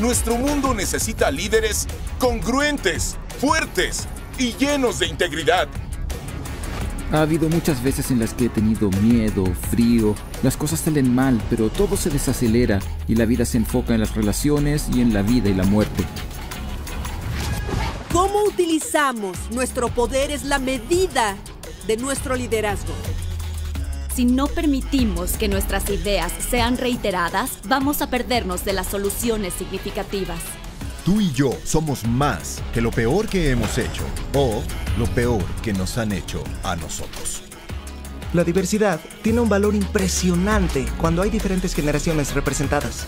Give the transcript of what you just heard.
Nuestro mundo necesita líderes congruentes, fuertes y llenos de integridad. Ha habido muchas veces en las que he tenido miedo, frío, las cosas salen mal, pero todo se desacelera y la vida se enfoca en las relaciones y en la vida y la muerte. ¿Cómo utilizamos nuestro poder es la medida de nuestro liderazgo? Si no permitimos que nuestras ideas sean reiteradas, vamos a perdernos de las soluciones significativas. Tú y yo somos más que lo peor que hemos hecho o lo peor que nos han hecho a nosotros. La diversidad tiene un valor impresionante cuando hay diferentes generaciones representadas.